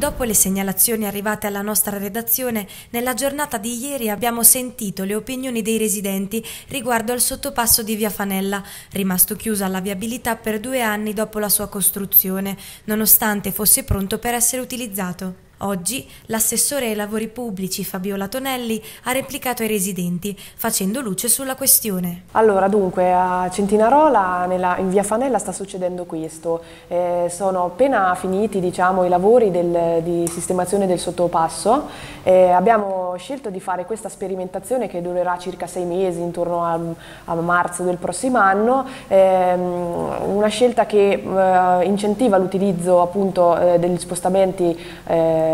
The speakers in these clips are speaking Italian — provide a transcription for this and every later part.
Dopo le segnalazioni arrivate alla nostra redazione, nella giornata di ieri abbiamo sentito le opinioni dei residenti riguardo al sottopasso di Via Fanella, rimasto chiuso alla viabilità per due anni dopo la sua costruzione, nonostante fosse pronto per essere utilizzato. Oggi l'assessore ai lavori pubblici Fabiola Tonelli ha replicato ai residenti, facendo luce sulla questione. Allora, dunque, a Centinarola, nella, in via Fanella, sta succedendo questo. Eh, sono appena finiti diciamo, i lavori del, di sistemazione del sottopasso. Eh, abbiamo scelto di fare questa sperimentazione che durerà circa sei mesi, intorno a, a marzo del prossimo anno. Eh, una scelta che eh, incentiva l'utilizzo appunto eh, degli spostamenti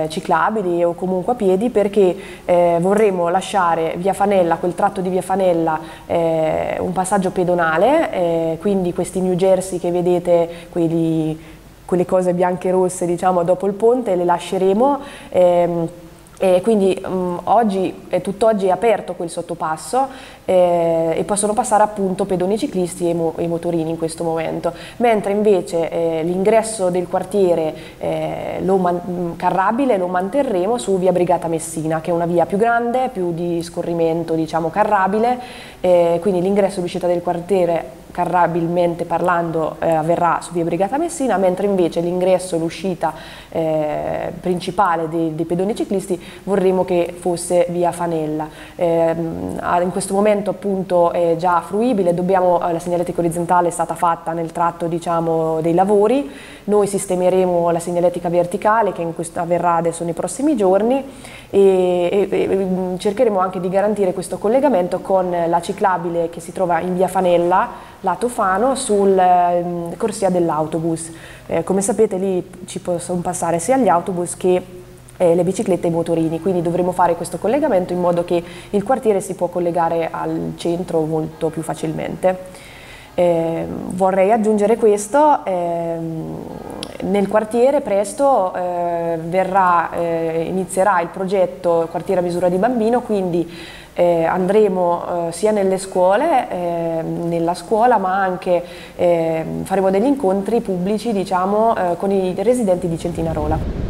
ciclabili o comunque a piedi perché eh, vorremmo lasciare via Fanella, quel tratto di via Fanella, eh, un passaggio pedonale, eh, quindi questi New Jersey che vedete, quelli, quelle cose bianche e rosse diciamo dopo il ponte, le lasceremo. Ehm, e quindi um, oggi, eh, tutt'oggi è aperto quel sottopasso eh, e possono passare appunto pedoni ciclisti e, mo e, motorini in questo momento, mentre invece eh, l'ingresso del quartiere eh, lo carrabile lo manterremo su via Brigata Messina, che è una via più grande, più di scorrimento diciamo carrabile, eh, quindi l'ingresso e l'uscita del quartiere carrabilmente parlando eh, avverrà su via Brigata Messina, mentre invece l'ingresso l'uscita eh, principale dei, dei, pedoni ciclisti vorremmo che fosse via Fanella. Eh, in questo momento appunto è già fruibile, dobbiamo, eh, la segnaletica orizzontale è stata fatta nel tratto diciamo, dei lavori, noi sistemeremo la segnaletica verticale che questo, avverrà adesso nei prossimi giorni e, e, e, cercheremo anche di garantire questo collegamento con la ciclabile che si trova in via Fanella lato Fano sul eh, corsia dell'autobus. Eh, come sapete lì ci possono passare sia gli autobus che eh, le biciclette e i motorini, quindi dovremo fare questo collegamento in modo che il quartiere si può collegare al centro molto più facilmente. Eh, vorrei aggiungere questo, ehm, nel quartiere presto eh, verrà, eh, inizierà il progetto Quartiere a misura di bambino, quindi eh, andremo eh, sia nelle scuole, eh, nella scuola, ma anche ehm, faremo degli incontri pubblici diciamo, eh, con i residenti di Centinarola.